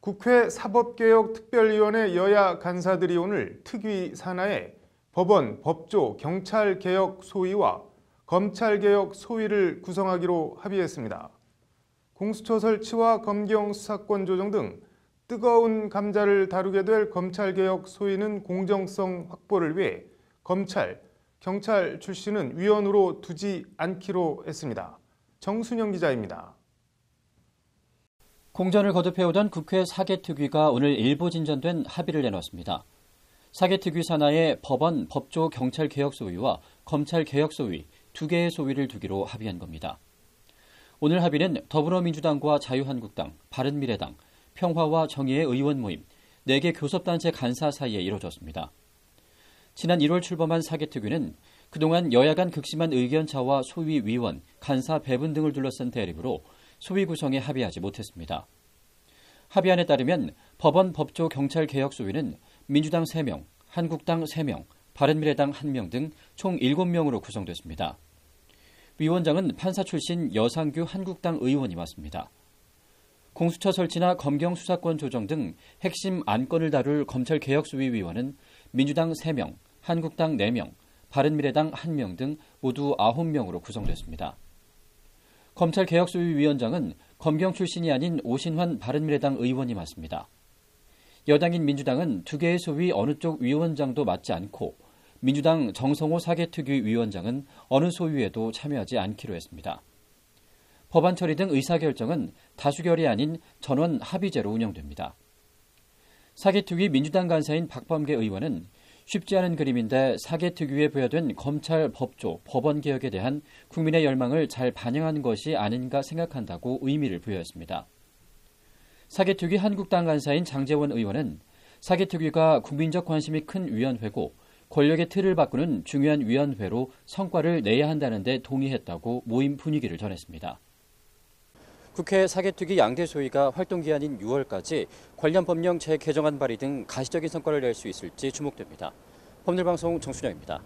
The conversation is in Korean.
국회 사법개혁특별위원회 여야 간사들이 오늘 특위 산하에 법원, 법조, 경찰개혁 소위와 검찰개혁 소위를 구성하기로 합의했습니다. 공수처 설치와 검경 수사권 조정 등 뜨거운 감자를 다루게 될 검찰개혁 소위는 공정성 확보를 위해 검찰, 경찰 출신은 위원으로 두지 않기로 했습니다. 정순영 기자입니다. 공전을 거듭해오던 국회 사개특위가 오늘 일부 진전된 합의를 내놓았습니다. 사개특위 산하에 법원, 법조, 경찰 개혁 소위와 검찰 개혁 소위 두 개의 소위를 두기로 합의한 겁니다. 오늘 합의는 더불어민주당과 자유한국당, 바른미래당, 평화와 정의의 의원 모임, 4개 교섭단체 간사 사이에 이뤄졌습니다. 지난 1월 출범한 사개특위는 그동안 여야 간 극심한 의견차와 소위 위원, 간사 배분 등을 둘러싼 대립으로 소위 구성에 합의하지 못했습니다. 합의안에 따르면 법원, 법조, 경찰 개혁 소위는 민주당 3명, 한국당 3명, 바른미래당 1명 등 총 7명으로 구성됐습니다. 위원장은 판사 출신 여상규 한국당 의원이 맡습니다. 공수처 설치나 검경 수사권 조정 등 핵심 안건을 다룰 검찰 개혁수위 위원은 민주당 3명, 한국당 4명, 바른미래당 1명 등 모두 9명으로 구성됐습니다. 검찰개혁수위 위원장은 검경 출신이 아닌 오신환 바른미래당 의원이 맡습니다. 여당인 민주당은 두 개의 소위 어느 쪽 위원장도 맡지 않고 민주당 정성호 사개특위 위원장은 어느 소위에도 참여하지 않기로 했습니다. 법안 처리 등 의사결정은 다수결이 아닌 전원 합의제로 운영됩니다. 사개특위 민주당 간사인 박범계 의원은 쉽지 않은 그림인데 사개특위에 부여된 검찰 법조, 법원 개혁에 대한 국민의 열망을 잘 반영한 것이 아닌가 생각한다고 의미를 부여했습니다. 사개특위 한국당 간사인 장재원 의원은 사개특위가 국민적 관심이 큰 위원회고 권력의 틀을 바꾸는 중요한 위원회로 성과를 내야 한다는 데 동의했다고 모임 분위기를 전했습니다. 국회 사개특위 양대 소위가 활동 기한인 6월까지 관련 법령 재개정안 발의 등 가시적인 성과를 낼 수 있을지 주목됩니다. 법률방송 정순영입니다.